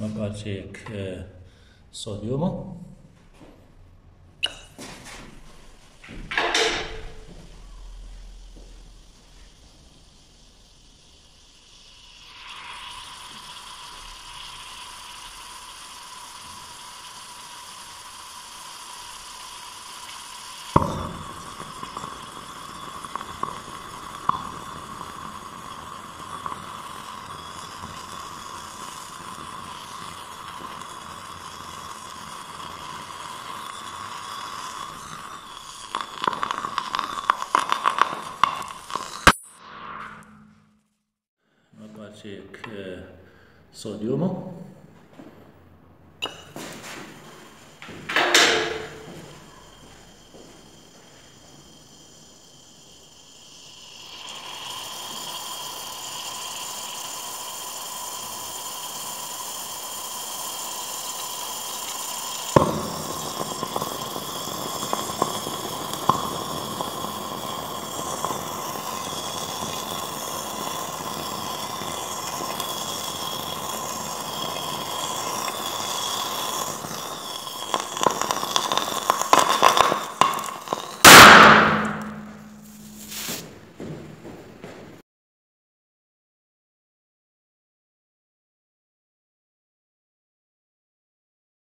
مقاطعك صوديومه Cyk, eh, sodium.